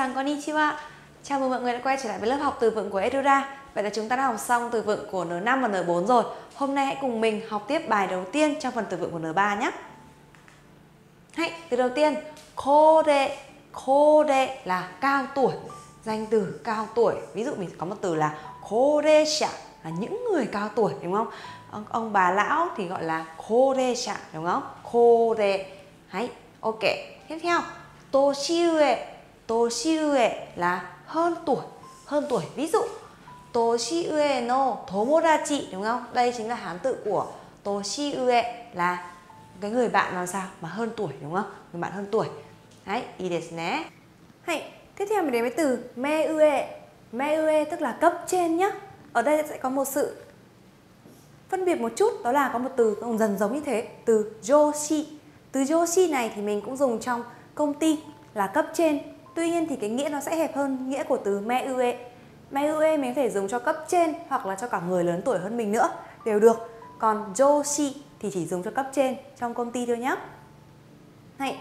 san konnichiwa. Chào mừng mọi người đã quay trở lại với lớp học từ vựng của Edura. Vậy là chúng ta đã học xong từ vựng của N5 và N4 rồi. Hôm nay hãy cùng mình học tiếp bài đầu tiên trong phần từ vựng của N3 nhé. Hãy, từ đầu tiên, kore, kore là cao tuổi, danh từ cao tuổi. Ví dụ mình có một từ là koresha là những người cao tuổi đúng không? Ông, ông bà lão thì gọi là koresha đúng không? Kore. Hãy, ok. Tiếp theo, toshiue, toshiue là hơn tuổi, hơn tuổi. Ví dụ, toshiue no tomodachi đúng không? Đây chính là hán tự của toshiue là cái người bạn làm sao mà hơn tuổi đúng không? Người bạn hơn tuổi. Đấy, i desu ne. Hay, tiếp theo mình đến với từ meue. Meue tức là cấp trên nhá. Ở đây sẽ có một sự phân biệt một chút đó là có một từ cũng dần giống như thế, từ joshi. Từ joshi này thì mình cũng dùng trong công ty là cấp trên. Tuy nhiên thì cái nghĩa nó sẽ hẹp hơn nghĩa của từ meue. Meue mình có thể dùng cho cấp trên hoặc là cho cả người lớn tuổi hơn mình nữa đều được. Còn joshi thì chỉ dùng cho cấp trên trong công ty thôi nhé. Này.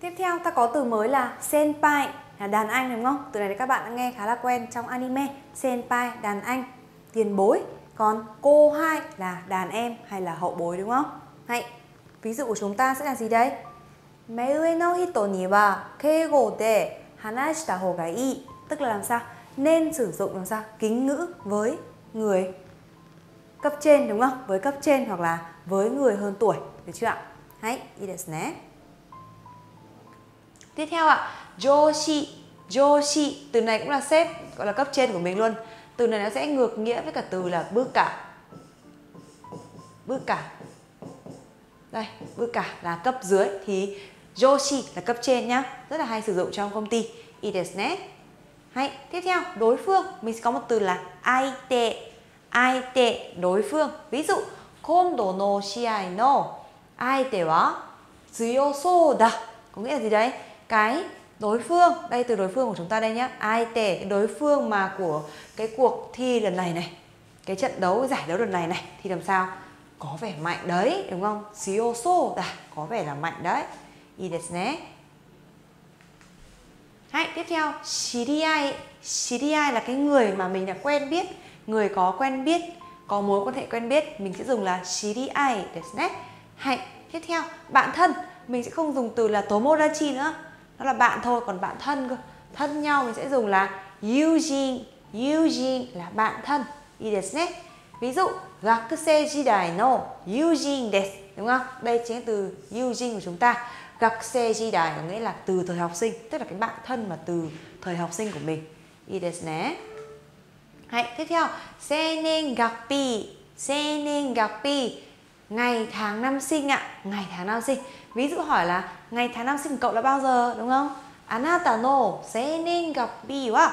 Tiếp theo ta có từ mới là senpai là đàn anh đúng không? Từ này thì các bạn đã nghe khá là quen trong anime. Senpai đàn anh, tiền bối. Còn cô hai là đàn em hay là hậu bối đúng không? Hay. Ví dụ của chúng ta sẽ là gì đây? Meue no hito ni wa keigo de hanashita hồ gái y, Tức là làm sao? Nên sử dụng làm sao? Kính ngữ với người cấp trên đúng không? Với cấp trên hoặc là với người hơn tuổi, được chưa ạ? Hay, i desu ne. Tiếp theo ạ, joshi. Joshi, từ này cũng là sếp, gọi là cấp trên của mình luôn. Từ này nó sẽ ngược nghĩa với cả từ là bước cả. Bước cả. Đây, bước cả là cấp dưới thì joshi là cấp trên nhá. Rất là hay sử dụng trong công ty. I. Hay, tiếp theo, đối phương, mình sẽ có một từ là ai tệ. Ai tệ đối phương. Ví dụ, kondo no shiai no ai tệ wa tsuyosou da. Có nghĩa là gì đấy? Cái đối phương, đây từ đối phương của chúng ta đây nhá. Ai cái đối phương mà của cái cuộc thi lần này này. Cái trận đấu, giải đấu lần này này thì làm sao? Có vẻ mạnh đấy, đúng không? Tsuyosou da, có vẻ là mạnh đấy. I tiếp theo, shiriai. Shiriai là cái người mà mình đã quen biết, người có quen biết, có mối quan hệ quen biết, mình sẽ dùng là shiriai desu ne. Tiếp theo, bạn thân, mình sẽ không dùng từ là tomodachi nữa. Nó là bạn thôi, còn bạn thân cơ. Thân nhau mình sẽ dùng là yujin. Yujin là bạn thân. I. Ví dụ, 学生時代の友人です。Đúng không? Đây chính là từ yujin của chúng ta. gặp xe di đài có nghĩa là từ thời học sinh, tức là cái bạn thân mà từ thời học sinh của mình. y desu ne. Hay, tiếp theo, senen gakpi. Senen gakpi. Ngày tháng năm sinh ạ. Ngày tháng năm sinh. Ví dụ hỏi là ngày tháng năm sinh của cậu là bao giờ đúng không? Anata no seinen gakpi wa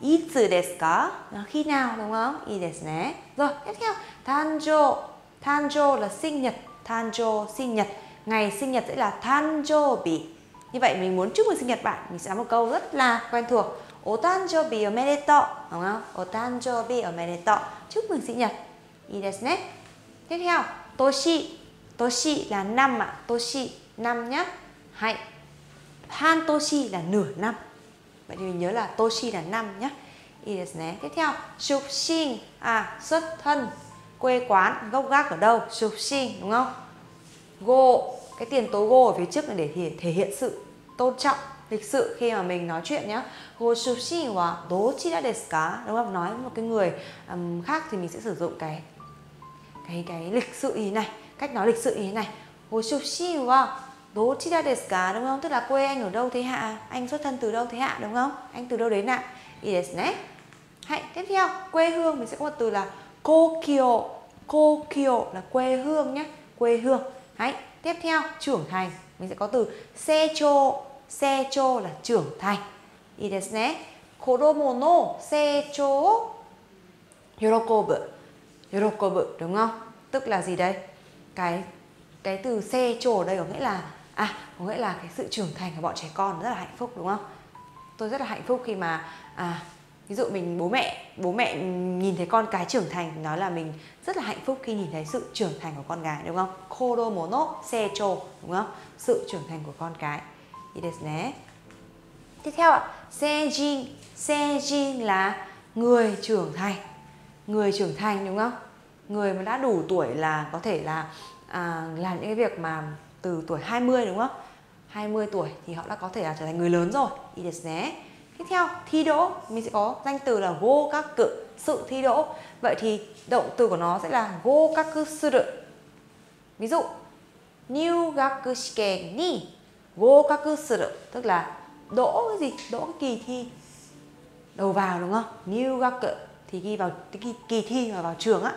itsu desu ka? Khi nào đúng không? y desu ne. Rồi, tiếp theo, tanjo. Tanjo là sinh nhật, tanjo sinh nhật. Ngày sinh nhật sẽ là tanjobi. Như vậy mình muốn chúc mừng sinh nhật bạn, mình sẽ nói một câu rất là quen thuộc. O tanjobi omedetou, đúng không? O tanjobi omedetou. Chúc mừng sinh nhật. I desu ne. Tiếp theo, toshi. Toshi là năm ạ, toshi năm nhá. Hai, Han toshi là nửa năm. Vậy thì mình nhớ là toshi là năm nhá. I desu ne. Tiếp theo, shupshin à xuất thân, quê quán, gốc gác ở đâu? Shupshin đúng không? Go, cái tiền tố go ở phía trước là để thể, thể hiện sự tôn trọng, lịch sự khi mà mình nói chuyện nhá. Go shupshin wa dochira desu ka? Đúng không? Nói một cái người um, khác thì mình sẽ sử dụng cái cái cái lịch sự ý này, cách nói lịch sự ý này. Go shupshin wa dochira desu ka? Đúng không? Tức là quê anh ở đâu thế hạ? Anh xuất thân từ đâu thế hạ đúng không? Anh từ đâu đến ạ? I desu ne. Hãy tiếp theo, quê hương mình sẽ có một từ là kokyo. Kokyo là quê hương nhé, quê hương. Hãy tiếp theo, trưởng thành mình sẽ có từ secho. Secho là trưởng thành. I desu secho yorokobu. Yorokobu đúng không? Tức là gì đây? Cái cái từ secho ở đây có nghĩa là à có nghĩa là cái sự trưởng thành của bọn trẻ con rất là hạnh phúc đúng không? Tôi rất là hạnh phúc khi mà à ví dụ mình bố mẹ bố mẹ nhìn thấy con cái trưởng thành nói là mình rất là hạnh phúc khi nhìn thấy sự trưởng thành của con gái đúng không? kodo mono secho đúng không? Sự trưởng thành của con cái. I desu ne. tiếp theo ạ seijin seijin là người trưởng thành người trưởng thành đúng không người mà đã đủ tuổi là có thể là à, làm những cái việc mà từ tuổi 20 đúng không 20 tuổi thì họ đã có thể là trở thành người lớn rồi desu Tiếp theo, thi đỗ, mình sẽ có danh từ là go các cự, sự thi đỗ. Vậy thì động từ của nó sẽ là go các cự suru. Ví dụ, new gaku shiken ni go kaku suru, tức là đỗ cái gì? Đỗ cái kỳ thi đầu vào đúng không? New gaku thì ghi vào kỳ, kỳ thi mà vào trường á.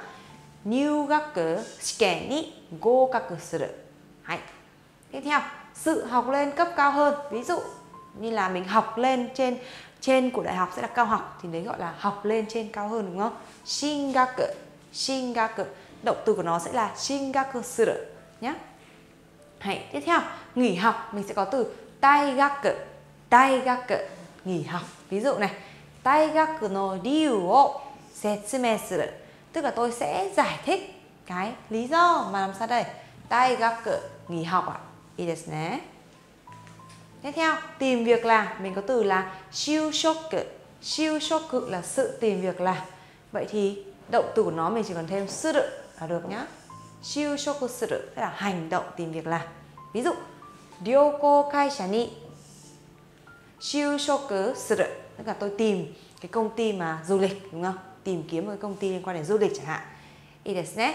New gaku shiken ni go kaku suru. hay Tiếp theo, sự học lên cấp cao hơn. Ví dụ, như là mình học lên trên trên của đại học sẽ là cao học thì đấy gọi là học lên trên cao hơn đúng không? Shingaku, shingaku. Động từ của nó sẽ là shingaku suru nhé. Hãy tiếp theo, nghỉ học mình sẽ có từ taigaku, taigaku, nghỉ học. Ví dụ này, taigaku no ryu o setsume suru tức là tôi sẽ giải thích cái lý do mà làm sao đây Taigaku, nghỉ học ạ À? いいですね。Tiếp theo, tìm việc làm. Mình có từ là shushoku shoku là sự tìm việc làm. Vậy thì động từ của nó mình chỉ cần thêm suru là được nhá. Shoku suru tức là hành động tìm việc làm. Ví dụ, ryoko kaisha ni shoku suru tức là tôi tìm cái công ty mà du lịch, đúng không? Tìm kiếm một cái công ty liên quan đến du lịch chẳng hạn. I desu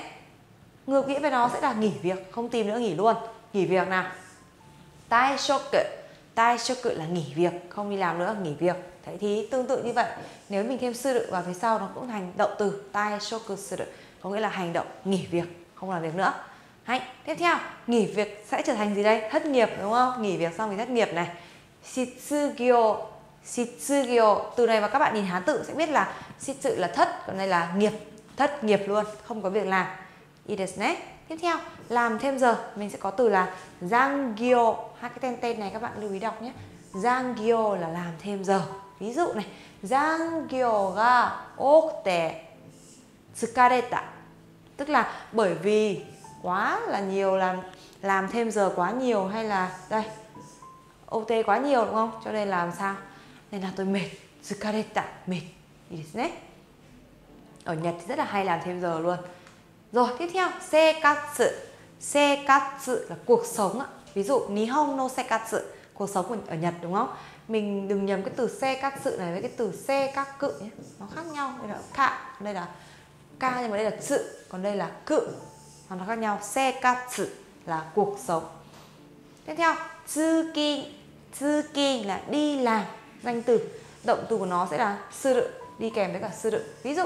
ngược nghĩa với nó sẽ là nghỉ việc, không tìm nữa, nghỉ luôn. Nghỉ việc nào? Tai shoku tai cho cự là nghỉ việc, không đi làm nữa, nghỉ việc. Thế thì tương tự như vậy. Nếu mình thêm sư vào phía sau, nó cũng thành động từ, tai cho cự sư suru có nghĩa là hành động nghỉ việc, không làm việc nữa. Hay tiếp theo, nghỉ việc sẽ trở thành gì đây? Thất nghiệp, đúng không? Nghỉ việc xong thì thất nghiệp này. Shitsugyo shitsugyo, từ này mà các bạn nhìn hán tự sẽ biết là shitsu là thất, còn đây là nghiệp, thất nghiệp luôn, không có việc làm. I tiếp theo, làm thêm giờ, mình sẽ có từ là Zangyo. hai cái tên tên này các bạn lưu ý đọc nhé. Zangyo là làm thêm giờ. Ví dụ này Zangyo ga okte tsukareta. Tức là bởi vì quá là nhiều làm làm thêm giờ quá nhiều hay là, đây OT quá nhiều đúng không? Cho nên làm sao? Nên là tôi mệt, tsukareta, mệt. Ở Nhật thì rất là hay làm thêm giờ luôn rồi, tiếp theo sekatsu sekatsu là cuộc sống ạ. Ví dụ nihon no sekatsu cuộc sống ở Nhật, đúng không? Mình đừng nhầm cái từ sekatsu này với cái từ sekaku nhé. Nó khác nhau. Đây là ka đây là ka nhưng mà đây là sự. Còn đây là cự. Hoàn toàn khác nhau. Sekatsu là cuộc sống. Tiếp theo tsukin tsukin là đi làm. Danh từ, động từ của nó sẽ là suru đi kèm với cả suru ví dụ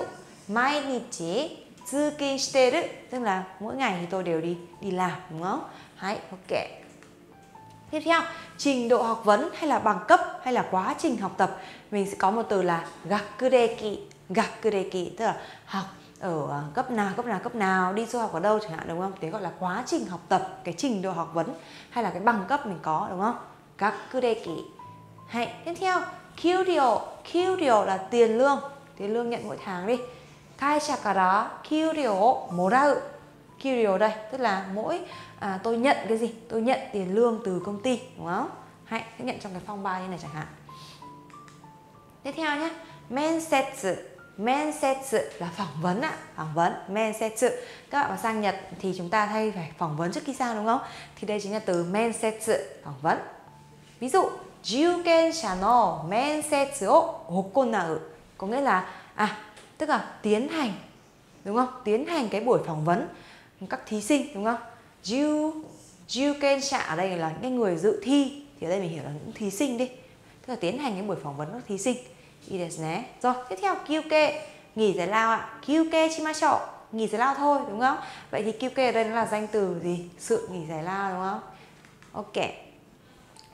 mai shiteru tức là mỗi ngày thì tôi đều đi đi làm, đúng không? Hay ok. Tiếp theo, trình độ học vấn hay là bằng cấp hay là quá trình học tập? Mình sẽ có một từ là gakureki gakureki tức là học ở ờ, cấp nào cấp nào cấp nào, đi du học ở đâu chẳng hạn, đúng không? Thế gọi là quá trình học tập, cái trình độ học vấn hay là cái bằng cấp mình có, đúng không? Gakureki hay, tiếp theo kyurio kyurio là tiền lương. Tiền lương nhận mỗi tháng đi. Kai sẽ cả đó kyuryo morau. Kyuryo đây, tức là mỗi à, tôi nhận cái gì? Tôi nhận tiền lương từ công ty, đúng không? Hãy nhận trong cái phong bao như này chẳng hạn. Tiếp theo nhé, mensetsu. Mensetsu là phỏng vấn ạ, phỏng vấn, men mensetsu. Các bạn mà sang Nhật thì chúng ta thay phải phỏng vấn trước khi sang đúng không? Thì đây chính là từ men mensetsu, phỏng vấn. Ví dụ, jiuken. Có nghĩa là à tức là tiến hành, đúng không? Tiến hành cái buổi phỏng vấn các thí sinh, đúng không? Jiu jiu ở đây là những người dự thi, thì ở đây mình hiểu là những thí sinh đi. Tức là tiến hành cái buổi phỏng vấn các thí sinh. Rồi, tiếp theo kyuke nghỉ giải lao ạ. Kyuke chimashou nghỉ giải lao thôi, đúng không? Vậy thì kyuke ở đây nó là danh từ gì? Sự nghỉ giải lao, đúng không? Ok.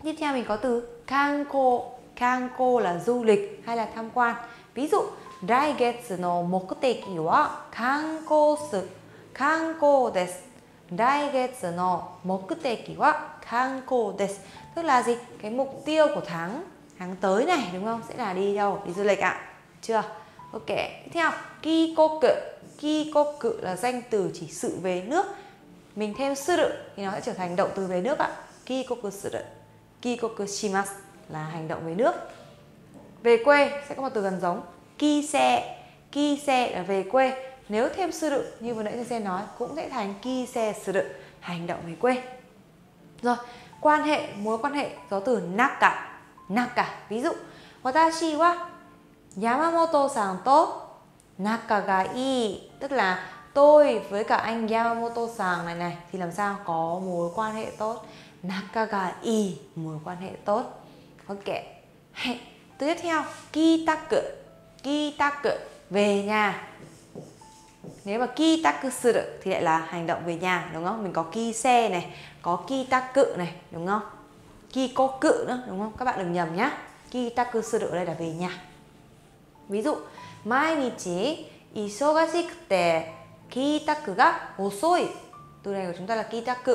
Tiếp theo mình có từ kanko kanko là du lịch hay là tham quan. Ví dụ 来月の目的は観光す観光です来月の目的は観光です tức là gì cái mục tiêu của tháng tháng tới này đúng không sẽ là đi đâu đi du lịch ạ à? chưa ok tiếp theo kikoku kikoku là danh từ chỉ sự về nước mình thêm suru thì nó sẽ trở thành động từ về nước ạ kikoku suru kikoku shimasu là hành động về nước về quê sẽ có một từ gần giống ki xe ki xe là về quê. Nếu thêm sư đự như vừa nãy sensei nói, cũng sẽ thành ki xe sư đự hành động về quê. Rồi, quan hệ, mối quan hệ có từ naka. Naka, ví dụ, watashi wa Yamamoto-san to naka ga ii tức là, tôi với cả anh Yamamoto-san này này, thì làm sao có mối quan hệ tốt? Naka ga ii mối quan hệ tốt. Ok. Từ tiếp theo, kitaku kitaku về nhà. Nếu mà kitaku suru thì lại là hành động về nhà đúng không? Mình có ki xe này có kitaku này đúng không? Kikoku nữa đúng không? Các bạn đừng nhầm nhá. Kitaku suru ở đây là về nhà. Ví dụ mai nichi isogashikute kitaku ga osoi từ này của chúng ta là kitaku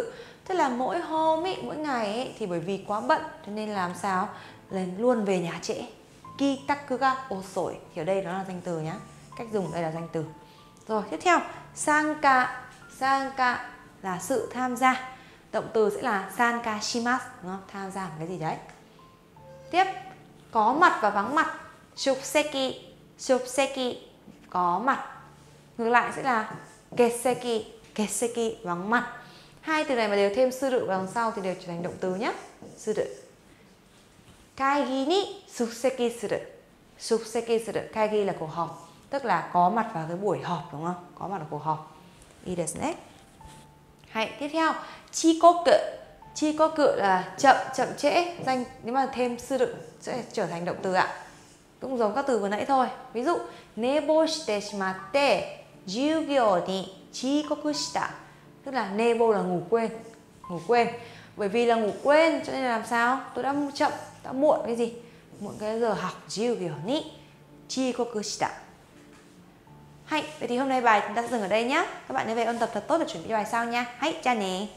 tức là mỗi hôm ấy, mỗi ngày ấy, thì bởi vì quá bận cho nên làm sao? Lên luôn về nhà trễ kitaku ga osoi. Thì ở đây nó là danh từ nhá. Cách dùng đây là danh từ. Rồi, tiếp theo. Sanka. Sanka là sự tham gia. Động từ sẽ là sanka shimasu đúng không? Tham gia cái gì đấy. Tiếp. Có mặt và vắng mặt. Shupseki. Shupseki. Có mặt. Ngược lại sẽ là geseki. Geseki, vắng mặt. Hai từ này mà đều thêm sư đự vào đằng sau thì đều trở thành động từ nhé sư Kai ghi ni shupseki suru shupseki suru kaigi là cuộc họp. Tức là có mặt vào cái buổi họp, đúng không? Có mặt ở cuộc họp. I desu ne hay, tiếp theo. Chi có cự. Chi có cự là chậm chậm trễ, danh, nếu mà thêm sư đựng sẽ trở thành động từ ạ. Cũng giống các từ vừa nãy thôi. Ví dụ nebo shite shimatte jugyo ni chikoku shita tức là nebo là ngủ quên ngủ quên bởi vì là ngủ quên cho nên là làm sao tôi đã chậm đã muộn cái gì muộn cái giờ học jugyo ni chikoku chỉ hay, vậy thì hôm nay bài chúng ta sẽ dừng ở đây nhé. Các bạn nhớ về ôn tập thật tốt và chuẩn bị cho bài sau nha. Hãy, cha nè.